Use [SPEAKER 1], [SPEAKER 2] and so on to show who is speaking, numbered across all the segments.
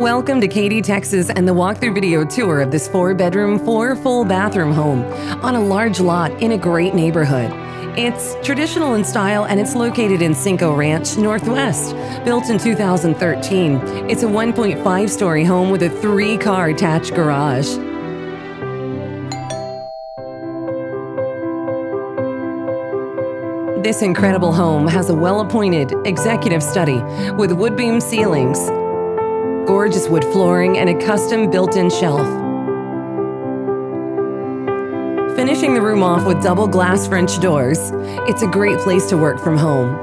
[SPEAKER 1] Welcome to Katy, Texas, and the walkthrough video tour of this four bedroom, four full bathroom home on a large lot in a great neighborhood. It's traditional in style and it's located in Cinco Ranch, Northwest. Built in 2013, it's a 1.5 story home with a three car attached garage. This incredible home has a well appointed executive study with wood beam ceilings, gorgeous wood flooring, and a custom built in shelf. Finishing the room off with double glass French doors, it's a great place to work from home.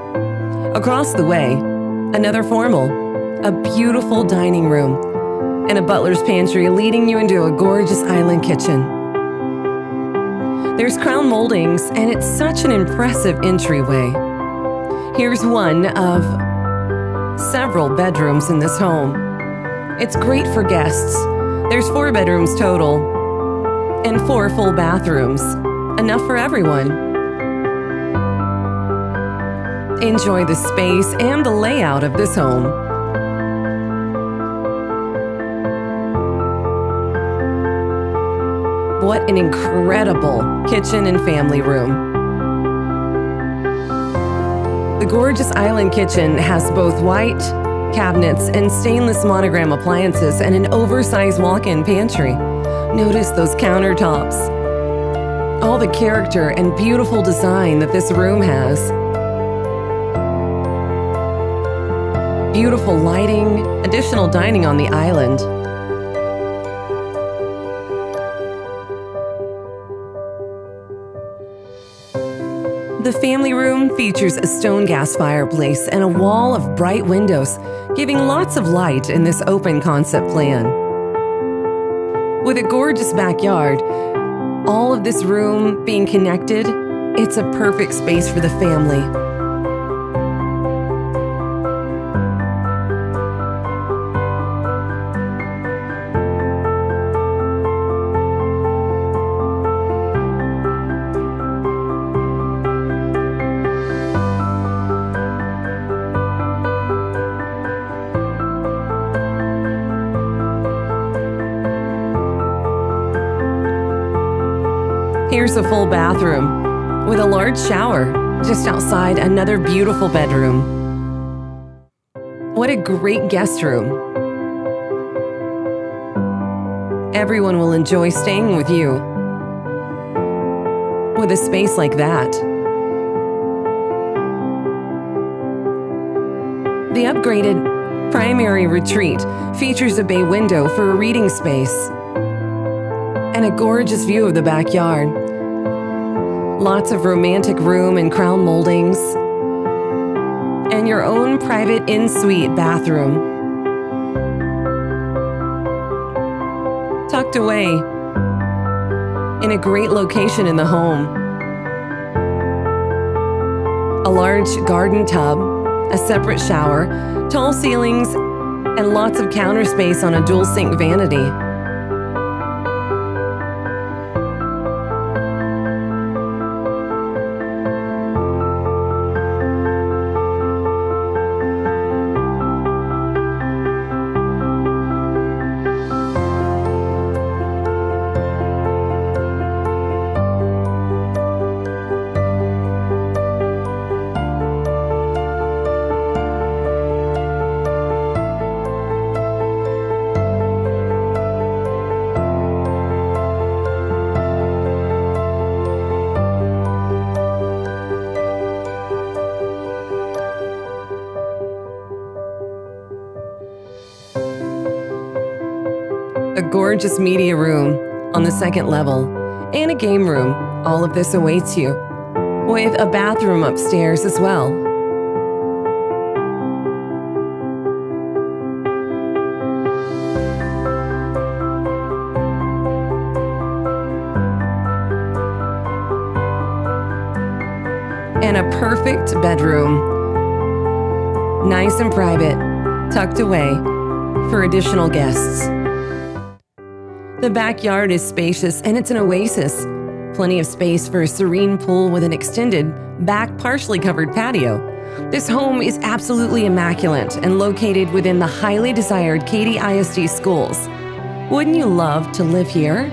[SPEAKER 1] Across the way, another formal, a beautiful dining room, and a butler's pantry leading you into a gorgeous island kitchen. There's crown moldings, and it's such an impressive entryway. Here's one of several bedrooms in this home. It's great for guests. There's four bedrooms total and four full bathrooms, enough for everyone. Enjoy the space and the layout of this home. What an incredible kitchen and family room. The gorgeous island kitchen has both white cabinets and stainless monogram appliances and an oversized walk-in pantry. Notice those countertops. All the character and beautiful design that this room has. Beautiful lighting, additional dining on the island. The family room features a stone gas fireplace and a wall of bright windows, giving lots of light in this open concept plan. With a gorgeous backyard, all of this room being connected, it's a perfect space for the family. Here's a full bathroom with a large shower just outside another beautiful bedroom. What a great guest room. Everyone will enjoy staying with you with a space like that. The upgraded primary retreat features a bay window for a reading space and a gorgeous view of the backyard. Lots of romantic room and crown moldings, and your own private en suite bathroom. Tucked away in a great location in the home. A large garden tub, a separate shower, tall ceilings, and lots of counter space on a dual sink vanity. A gorgeous media room on the second level, and a game room. All of this awaits you, with a bathroom upstairs as well. And a perfect bedroom. Nice and private, tucked away for additional guests. The backyard is spacious and it's an oasis. Plenty of space for a serene pool with an extended, back partially covered patio. This home is absolutely immaculate and located within the highly desired Katy ISD schools. Wouldn't you love to live here?